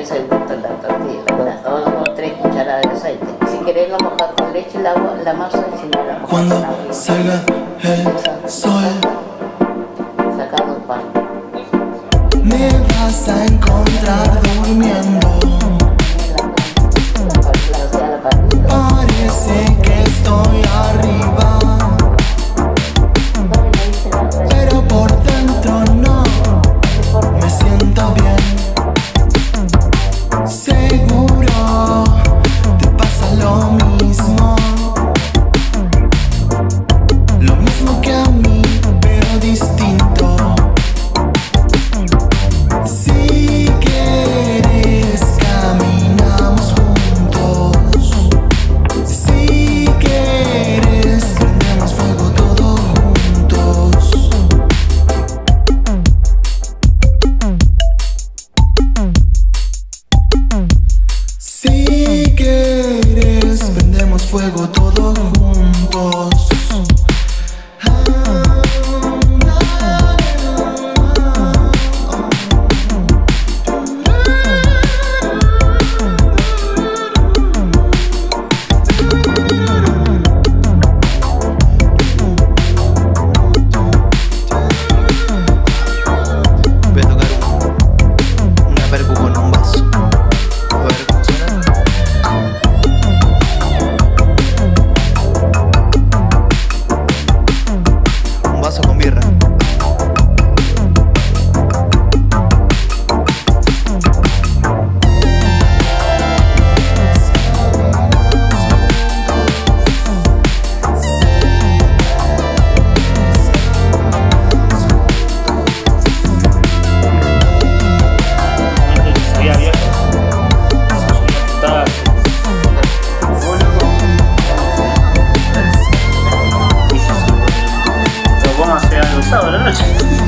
queso le gusta la tortilla, ¿verdad? Dos o tres cucharadas de aceite. Si querés lo mojar con leche y la, la masa y si no la Cuando salga el sol. Saca dos panes. Me vas a encontrar durmiendo. Fuego todos much.